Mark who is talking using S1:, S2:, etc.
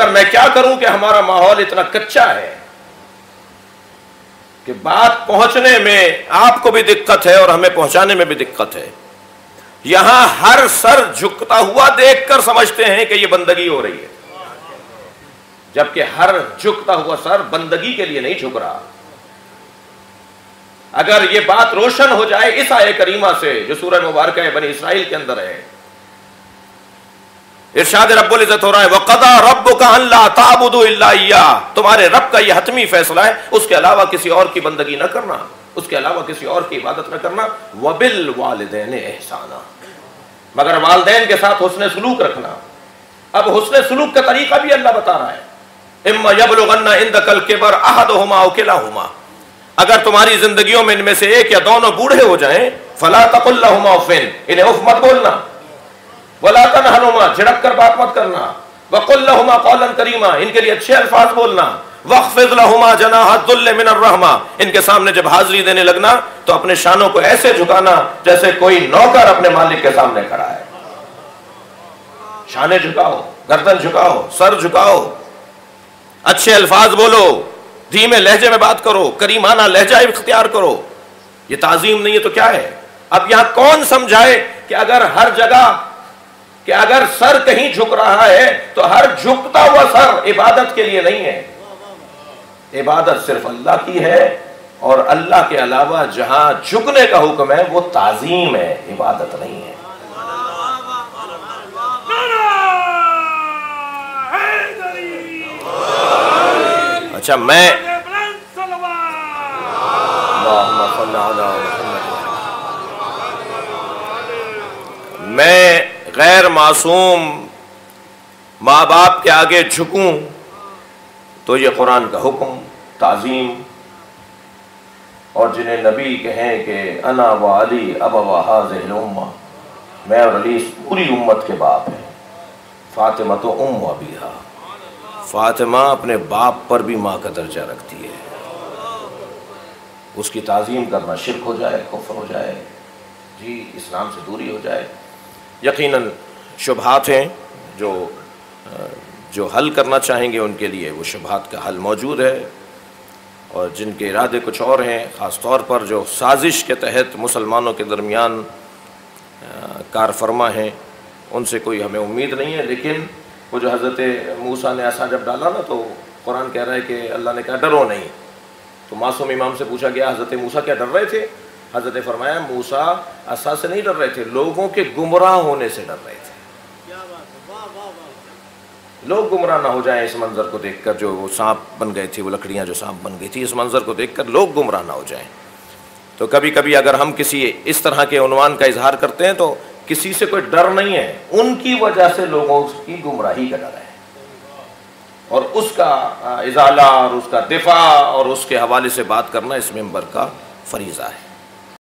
S1: مگر میں کیا کروں کہ ہمارا ماحول اتنا کچا ہے کہ بات پہنچنے میں آپ کو بھی دقت ہے اور ہمیں پہنچانے میں بھی دقت ہے۔ یہاں ہر سر جھکتا ہوا دیکھ کر سمجھتے ہیں کہ یہ بندگی ہو رہی ہے۔ جبکہ ہر جھکتا ہوا سر بندگی کے لیے نہیں جھک رہا۔ اگر یہ بات روشن ہو جائے اس آئے کریمہ سے جو سورہ مبارکہ بنی اسرائیل کے اندر ہے ارشاد رب العزت ہو رہا ہے وقدا رب کا اللہ تابود اللہ تمہارے رب کا یہ حتمی فیصلہ ہے، اس کے علاوہ کسی اور کی بندگی نہ کرنا، اس کے علاوہ کسی اور کی عبادت نہ کرنا۔ وبل والدین احسانہ مگر والدین کے ساتھ حسن سلوک رکھنا۔ اب حسن سلوک کا طریقہ بھی اللہ بتا رہا ہے۔ اما یبلغن عندك الكبر احدهما او كلاهما۔ اگر تمہاری زندگیوں میں ان میں سے ایک یا دونوں بوڑھے ہو جائیں، فلا تقل لهما اف انہیں اف مت بولنا۔ ولا تنہ تنهرهما جھڑک کر بات مت کرنا۔ وقل لهما قولا كريما، ان کے لیے اچھے الفاظ بولنا۔ وخفض لهما جناح الذل من الرحمه ان کے سامنے جب حاضری دینے لگنا، تو اپنے شانوں کو ایسے جھکانا جیسے کوئی نوکر اپنے مالک کے سامنے کھڑا ہے۔ شانے جھکاؤ، گردن جھکاؤ، سر جھکاؤ۔ اچھے الفاظ بولو، دھیمے لہجے میں بات کرو، کریمانہ لہجہ اختیار کرو۔ یہ تعظیم نہیں ہے تو کیا ہے؟ اب یہاں کون سمجھائے کہ اگر ہر جگہ کہ اگر سر کہیں جھک رہا ہے تو ہر جھکتا ہوا سر عبادت کے لیے نہیں ہے۔ عبادت صرف اللہ کی ہے اور اللہ کے علاوہ جہاں جھکنے کا حکم ہے وہ تعظیم ہے، عبادت نہیں ہے۔ اچھا میں میں غیر معصوم ماں باپ کے آگے جھکوں تو یہ قرآن کا حکم، تعظیم۔ اور جنہیں نبی کہیں کہ انا و علی اب و حاضر میں اور علی اس پوری امت کے باپ ہیں۔ فاطمہ تو ام و ابیہا۔ فاطمہ اپنے باپ پر بھی ماں کا درجہ رکھتی ہے۔ اس کی تعظیم کرنا شرک ہو جائے، کفر ہو جائے۔ جی اسلام سے دوری ہو جائے۔ یقیناً شبہات ہیں جو جو حل کرنا چاہیں گے ان کے لیے، وہ شبہات کا حل موجود ہے۔ اور جن کے ارادے کچھ اور ہیں، خاص طور پر جو سازش کے تحت مسلمانوں کے درمیان کار فرما ہیں، ان سے کوئی ہمیں امید نہیں ہے۔ لیکن وہ جو حضرت موسیٰ نے ایسا جب ڈالا نا تو قرآن کہہ رہا ہے کہ اللہ نے کہا ڈرو نہیں۔ تو معصوم امام سے پوچھا گیا، حضرت موسیٰ کیا ڈر رہے تھے؟ حضرت فرمایا موسیٰ ایسا سے نہیں ڈر رہے تھے لوگوں کے گمراہ ہونے سے ڈر رہے تھے۔ لوگ گمراہ نہ ہو جائیں اس منظر کو دیکھ کر جو وہ سانپ بن گئے تھی وہ لکڑیاں جو سانپ بن گئی تھی اس منظر کو دیکھ کر لوگ گمراہ نہ ہو جائیں۔ تو کبھی کبھی اگر ہم کسی اس طرح کے عنوان کا اظہار کرتے ہیں تو کسی سے کوئی ڈر نہیں ہے۔ ان کی وجہ سے لوگوں کی گمراہی کا ڈر ہے۔ اور اس کا ازالہ اور اس کا دفاع اور اس کے حوالے سے بات کرنا اس ممبر کا فریضہ ہے۔